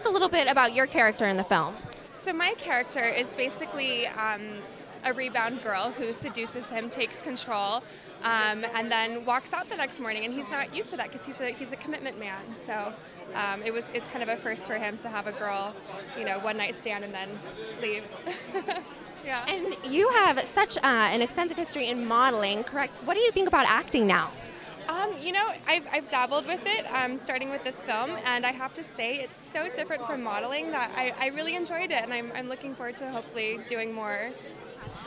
us a little bit about your character in the film. So my character is basically um, a rebound girl who seduces him, takes control, um, and then walks out the next morning. And he's not used to that because he's a he's a commitment man. So um, it was it's kind of a first for him to have a girl, you know, one night stand and then leave. yeah. And you have such uh, an extensive history in modeling, correct? What do you think about acting now? Um, you know, I've, I've dabbled with it, um, starting with this film, and I have to say it's so different from modeling that I, I really enjoyed it, and I'm, I'm looking forward to hopefully doing more.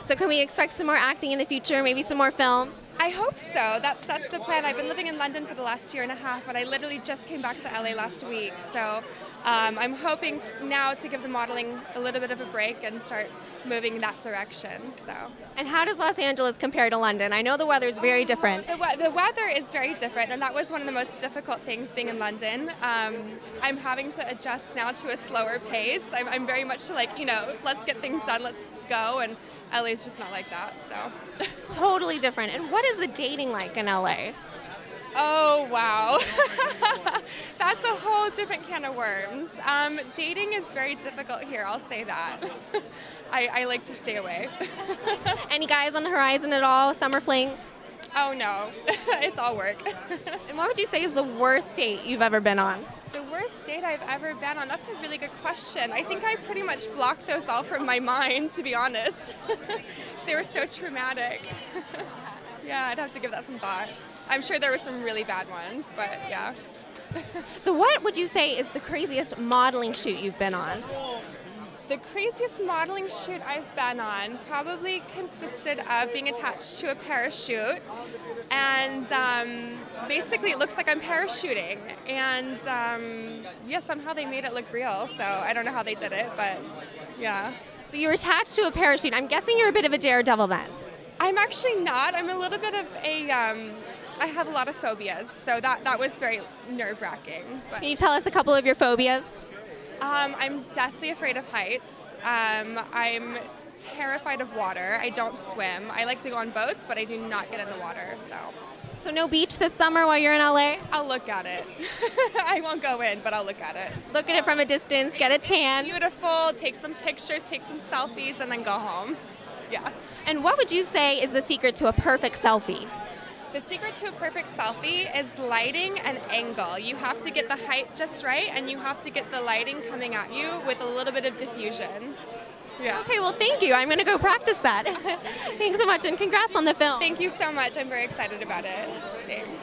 So can we expect some more acting in the future, maybe some more film? I hope so. That's that's the plan. I've been living in London for the last year and a half, and I literally just came back to LA last week. So um, I'm hoping now to give the modeling a little bit of a break and start moving in that direction. So. And how does Los Angeles compare to London? I know the weather is very different. The, we- the weather is very different, and that was one of the most difficult things being in London. Um, I'm having to adjust now to a slower pace. I'm, I'm very much like, you know, let's get things done, let's go, and LA's just not like that. So. totally different. And what is the dating like in LA? Oh, wow. A whole different can of worms. Um, dating is very difficult here, I'll say that. I, I like to stay away. Any guys on the horizon at all? Summer fling? oh, no. it's all work. And what would you say is the worst date you've ever been on? the worst date I've ever been on, that's a really good question. I think I pretty much blocked those all from my mind, to be honest. they were so traumatic. yeah, I'd have to give that some thought. I'm sure there were some really bad ones, but yeah. So, what would you say is the craziest modeling shoot you've been on? The craziest modeling shoot I've been on probably consisted of being attached to a parachute, and um, basically it looks like I'm parachuting. And um, yeah, somehow they made it look real. So I don't know how they did it, but yeah. So, you were attached to a parachute. I'm guessing you're a bit of a daredevil then. I'm actually not. I'm a little bit of a. Um, I have a lot of phobias, so that that was very nerve wracking. Can you tell us a couple of your phobias? um, I'm deathly afraid of heights. Um, I'm terrified of water. I don't swim. I like to go on boats, but I do not get in the water. So So, no beach this summer while you're in LA? I'll look at it. I won't go in, but I'll look at it. Look at it from a distance, get a tan. Beautiful. Take some pictures, take some selfies, and then go home. Yeah. And what would you say is the secret to a perfect selfie? The secret to a perfect selfie is lighting and angle. You have to get the height just right, and you have to get the lighting coming at you with a little bit of diffusion. Yeah. Okay, well, thank you. I'm going to go practice that. Thanks so much, and congrats on the film. Thank you so much. I'm very excited about it. Thanks.